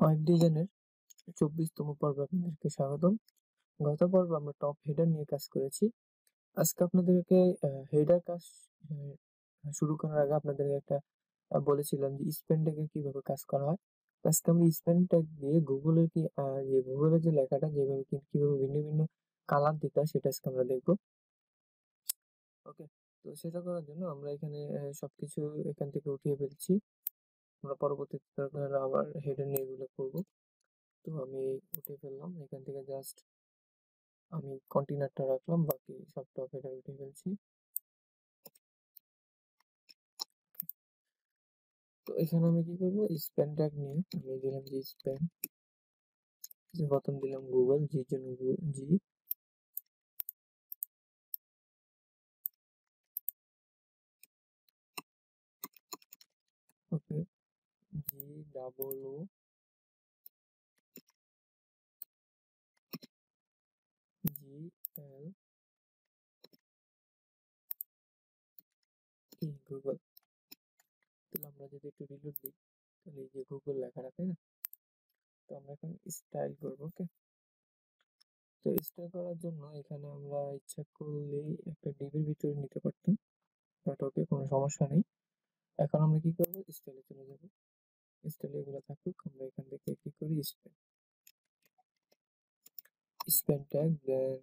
Web ডিজাইনের। চব্বিশতম পর্বে আপনাদেরকে স্বাগতম। গত পর্বে আমরা টপ হেডার নিয়ে কাজ করেছি। আজকে আপনাদেরকে হেডার কাজ শুরু করার আগে আপনাদেরকে একটা বলেছিলাম যে স্পেন ট্যাগে কীভাবে কাজ করা হয়। আজকে আমরা স্পেন ট্যাগ দিয়ে গুগলের কি যে গুগলের যে লেখাটা যেভাবে কীভাবে ভিন্ন ভিন্ন কালার দিতে হয় সেটা আজকে আমরা দেখব। ওকে তো সেটা করার জন্য আমরা এখানে আহ, সবকিছু এখান থেকে উঠিয়ে ফেলছি। আমরা পরবর্তীতে দরকার আবার হেডার নিয়ে এগুলো করব। তো আমি উঠে ফেললাম, এখান থেকে জাস্ট আমি কন্টেনারটা রাখলাম, বাকি সব টপ হেডার উঠে ফেলছি। তো এখানে আমি কি করব? স্প্যান ট্যাগ নিয়ে আমি দিলাম যে স্প্যান যে প্রথম দিলাম গুগল জি জন্য জি ওকে জি ডাবল ও জি, এল। গুগল। তাহলে আমরা যদি একটু রিলোড দিই, তাহলে এই যে গুগল লেখাটা, তাই না? তো আমরা এখন স্টাইল করব, ওকে? তো স্টাইল করার জন্য এখানে আমরা ইচ্ছা করলেই একটা ডিবির ভিতরে নিতে পারতাম। বাট ওকে কোনো সমস্যা নেই। এখন আমরা কি করব? স্টাইলে চলে যাব। স্টাইলে এগুলো থাকুক আমরা এখান থেকে কি করি স্পেন স্পেন ট্যাগ দেন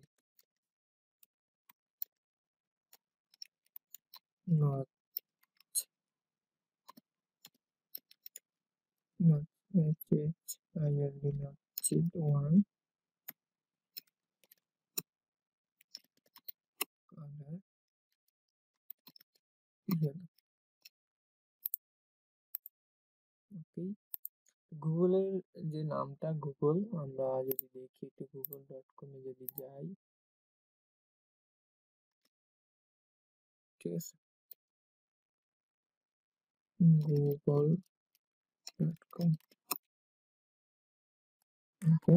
not not h h i l d not cheat one color yellow গুগলের যে নামটা গুগল আমরা যদি দেখি একটু গুগল ডট কমে যদি যাই। ঠিক আছে। Google dot com okay.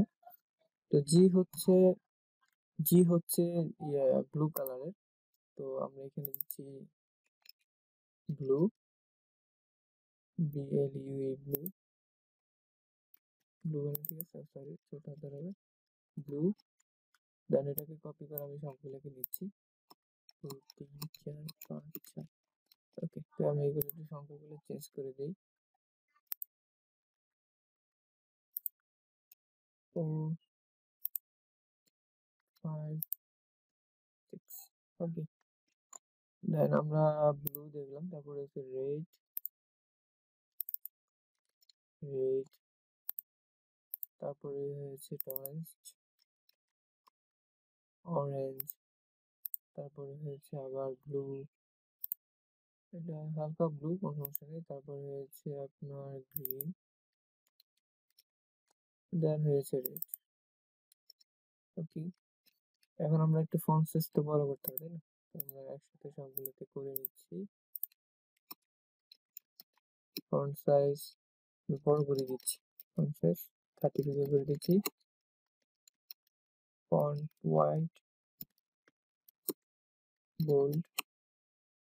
তো জি হচ্ছে জি হচ্ছে ব্লু কালারের তো আমরা এখানে দিচ্ছি blue B L U E blue sorry ছোট হাতের হবে। ব্লু দেন এটাকে কপি করে আমি সবগুলোকে দিচ্ছি। ওকে তো আমি এগুলো একটু সংখ্যাগুলো চেঞ্জ করে দিই। আমরা ব্লু দেখলাম, তারপরে হচ্ছে রেড রেড তারপরে হচ্ছে অরেঞ্জ অরেঞ্জ। তারপরে হয়েছে আবার ব্লু। এটা হালকা ব্লু, কোনো সমস্যা নেই। তারপরে হয়েছে আপনার গ্রিন। দেন হয়েছে রেড। ওকে। এখন আমরা একটু ফন্ট সাইজ তো বড় করতে হবে, তাই না? আমরা একসাথে সবগুলোতে করে নিচ্ছি। ফন্ট সাইজ বড় করে দিচ্ছি, ফন্ট সাইজ। থার্টি পিক্সেল করে দিচ্ছি ফন্ট হোয়াইট বোল্ড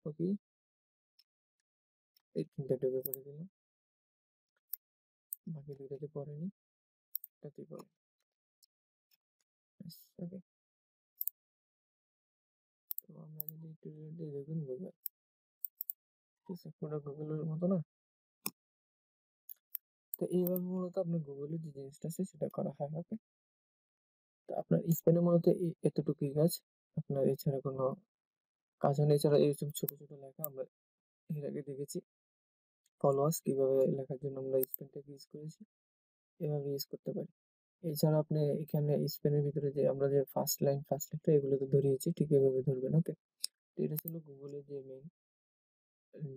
ওকে এই তিনটা ডুবে করে দিলাম। বাকি দুইটাতে পড়েনি একটাতে পড়ে ওকে তো আমরা যদি একটু দেখুন গুগল ঠিক আছে পুরো গুগলের মতো না? তো এইভাবে মূলত আপনার গুগলের যে জিনিসটা আছে সেটা করা হয় ওকে? তো আপনার স্পেনে মূলত এতটুকুই কাজ। আপনার এছাড়া কোনো কাজ হয় না এছাড়া এইরকম ছোট ছোট লেখা আমরা এর আগে দেখেছি। ফলোয়ার্স কীভাবে লেখার জন্য আমরা স্পেনটাকে ইউজ করেছি, এভাবে ইউজ করতে পারি। এছাড়া আপনি এখানে স্পেনের ভিতরে যে আমরা যে ফার্স্ট লাইন ফার্স্ট লেখটা এগুলো তো ধরিয়েছি, ঠিক এভাবে ধরবেন, ওকে? তো এটা ছিল গুগলের যে মেইন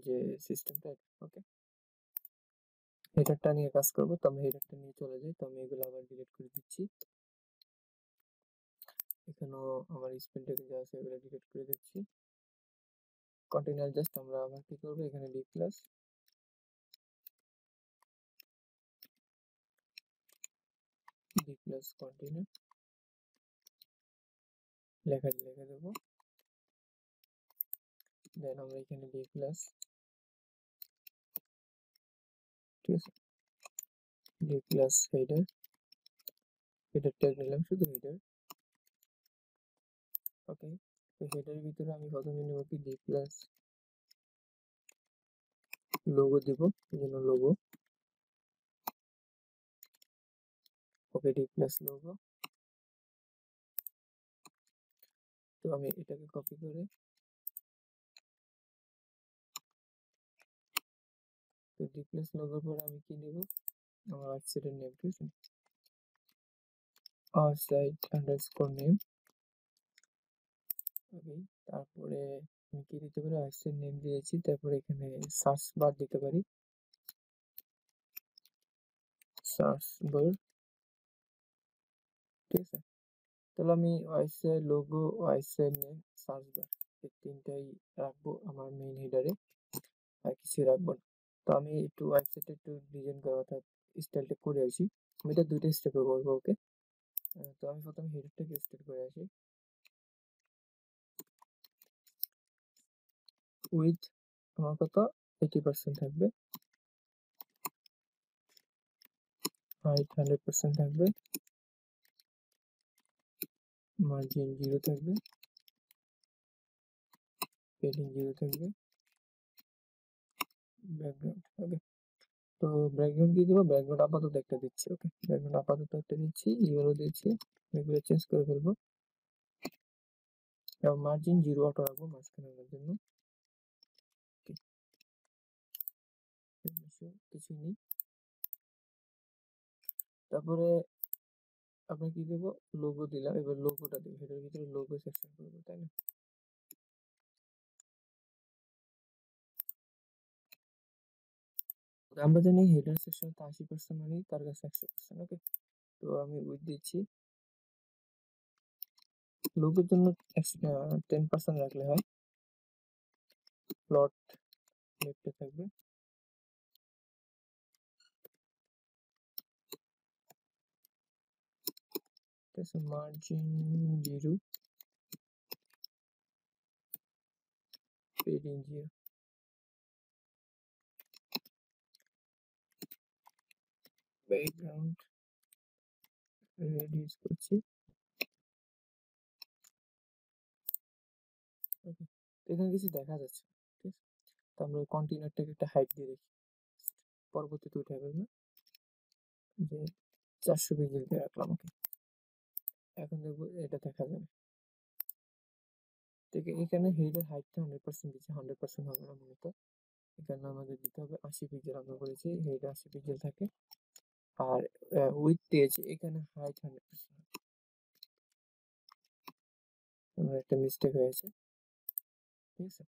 যে সিস্টেমটা ওকে? হেডারটা নিয়ে কাজ করব, তো আমরা হেডারটা নিয়ে চলে যাই। তো আমি এগুলো আবার ডিলিট করে দিচ্ছি। এখানেও আমার স্পেনটাকে যা আছে, এগুলো ডিলিট করে দিচ্ছি। কন্টেনার জাস্ট আমরা আবার কি করব? এখানে D plus D plus container লেখা, লিখে দেবো। দেন আমরা এখানে ডি প্লাস ঠিক আছে প্লাস হেডার হেডার ট্যাগ নিলাম শুধু হেডার ওকে তো হেডারের ভিতরে আমি প্রথমে নেব কি? ডি প্লাস লোগো দিব, এই জন্য logo okay D plus logo তো আমি এটাকে কপি করে তো ডি প্লাস লোগোর পর আমি কি নেব? আমার ওয়েবসাইটের নেম ঠিক আছে? আর সাইট আন্ডারস্কোর নেম ওকে তারপরে আমি কি দিতে পারি? ওয়েবসাইট নেম দিয়েছি, তারপরে এখানে সার্চ বার দিতে পারি। সার্চ বার ঠিক আছে? তাহলে আমি website logo website name search bar এই তিনটাই রাখব আমার মেইন হেডারে আর কিছু রাখব না। তো আমি একটু ওয়েবসাইটে একটু ডিজাইন করা অর্থাৎ স্টাইলটা করে আসি। আমি এটা দুইটা স্টেপে করব ওকে তো আমি প্রথমে হেডারটাকে স্টার্ট করে আসি। উইথ আমার কত? এইটি পার্সেন্ট থাকবে। হাইট হান্ড্রেড পার্সেন্ট থাকবে। মার্জিন জিরো থাকবে। পেডিং জিরো থাকবে। ব্যাকগ্রাউন্ড ওকে তো ব্যাকগ্রাউন্ড কি দেবো ব্যাকগ্রাউন্ড আপাতত একটা দিচ্ছি ওকে ব্যাকগ্রাউন্ড আপাতত একটা দিচ্ছি ইউরো দিচ্ছি, এগুলো চেঞ্জ করে ফেলব। এবং মার্জিন জিরো অটো রাখব মাঝখানে আনার জন্য। কিছুই নেই। তারপরে আপনার কি দেবো? লোগো দিলাম, এবার লোগোটা দেবো, সেটার ভিতরে লোগো সেকশন করব, তাই না? আমরা জানি হেডার সেকশন তো আশি পার্সেন্ট মানে তার কাছে একশো পার্সেন্ট ওকে তো আমি উইথ দিচ্ছি। লোগোর জন্য টেন পার্সেন্ট রাখলে হয়। প্লট লেফটে থাকবে। আছে margin zero padding zero background red use করছি এখানে কিছু দেখা যাচ্ছে, ঠিক আছে? তো আমরা কন্টেনারটাকে একটা হাইট দিয়ে দেখি। পরবর্তীতে উঠে না। যে চারশো পিক্সেল দিয়ে রাখলাম ওকে এখন দেখব এটা দেখা যাবে। ঠিক এখানে হেডের হাইটটা হান্ড্রেড পার্সেন্ট দিচ্ছে হান্ড্রেড পার্সেন্ট হবে না মূলত। এখানে আমাদের দিতে হবে আশি পিক্সেল আমরা বলেছি হেড আশি পিক্সেল থাকে। আর উইথ দিয়েছি। এখানে হাইট হান্ড্রেড পার্সেন্ট আমার একটা মিস্টেক হয়েছে। ঠিক আছে?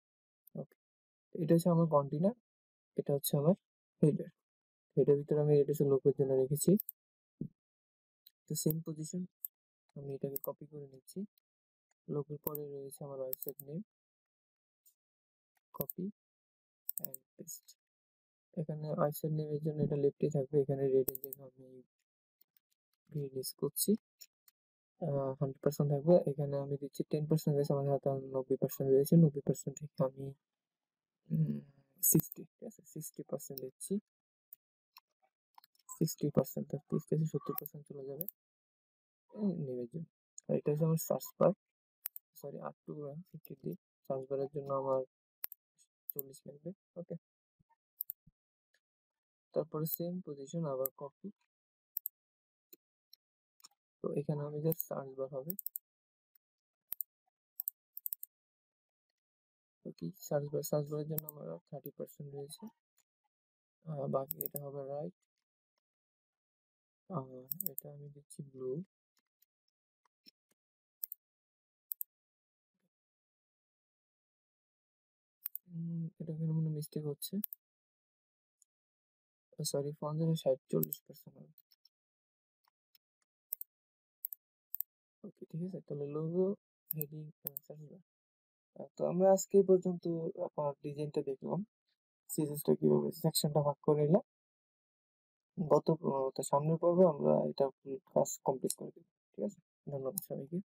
ওকে এটা হচ্ছে আমার কন্টেনার এটা হচ্ছে আমার হেডার হেডের ভিতরে আমি এটা হচ্ছে লোকের জন্য রেখেছি। তো সেম পজিশন আমি এটাকে কপি করে নিচ্ছি। লোকের পরে রয়েছে আমার website name copy and paste এখানে ওয়েবসাইট নেমের জন্য এটা লেফটে থাকবে। এখানে রেডের জায়গায় আমি গ্রিন ইউজ করছি। হান্ড্রেড পার্সেন্ট থাকবে। এখানে আমি দিচ্ছি টেন পার্সেন্ট রয়েছে আমার হাতে নব্বই পার্সেন্ট রয়েছে। নব্বই পার্সেন্ট থেকে আমি সিক্সটি ঠিক আছে? সিক্সটি পার্সেন্ট দিচ্ছি। সিক্সটি পার্সেন্ট তিরিশ থেকে সত্তর পার্সেন্ট চলে যাবে। নেমের জন্য। আর এটা হচ্ছে আমার search bar sorry up to fifty দিই সার্চ বারের জন্য আমার চল্লিশ লাগবে। ওকে তারপরে সেম পজিশন আবার কপি তো এখানে আমি জাস্ট সার্চ বার হবে। সার্চ বার সার্চ বারের জন্য আমার থার্টি পার্সেন্ট রয়েছে। বাকি এটা হবে রাইট এটা আমি দিচ্ছি ব্লু এটা কেন মনে মিস্টেক হচ্ছে? সরি থেকে ষাট, চল্লিশ পার্সেন্ট ওকে ঠিক আছে? তাহলে লোগো হেডিং তো আমরা আজকে পর্যন্ত আপনার ডিজাইনটা দেখলাম। সিরিজটা কীভাবে সেকশনটা ভাগ করে নিলাম। গত সামনের পর্বে আমরা এটা কাজ কমপ্লিট করে দেব। ঠিক আছে? ধন্যবাদ সবাইকে।